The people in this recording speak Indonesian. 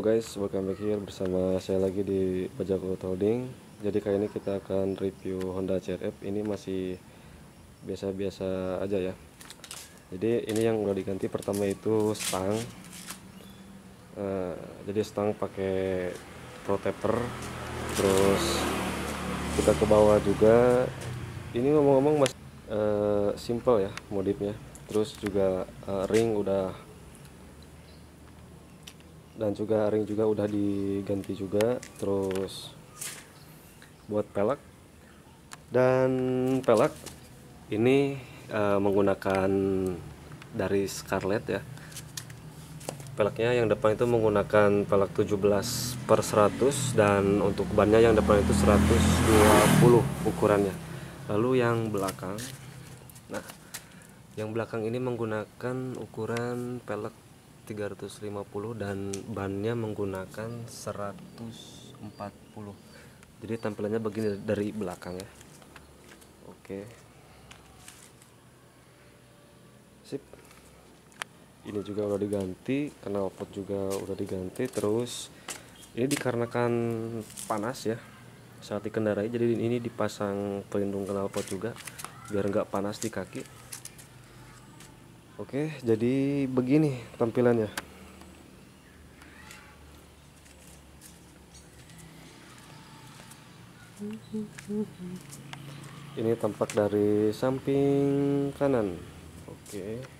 guys, welcome back here bersama saya lagi di Bajak Auto Holding. Jadi kali ini kita akan review Honda CRF. Ini masih biasa-biasa aja ya. Jadi ini yang udah diganti pertama itu stang. Eh, jadi stang pakai protector. Terus kita ke bawah juga. Ini ngomong-ngomong masih eh, simple ya modifnya. Terus juga eh, ring udah dan juga ring juga udah diganti juga terus buat pelek dan pelek ini eh, menggunakan dari Scarlett ya peleknya yang depan itu menggunakan pelek 17 per 100 dan untuk bannya yang depan itu 120 ukurannya. Lalu yang belakang nah yang belakang ini menggunakan ukuran pelek 350 dan bannya menggunakan 140 jadi tampilannya begini dari belakang ya. Oke. Sip ini juga udah diganti knalpot juga udah diganti terus ini dikarenakan panas ya saat dikendarai jadi ini dipasang pelindung knalpot juga biar nggak panas di kaki Oke, jadi begini tampilannya. Ini tampak dari samping kanan. Oke.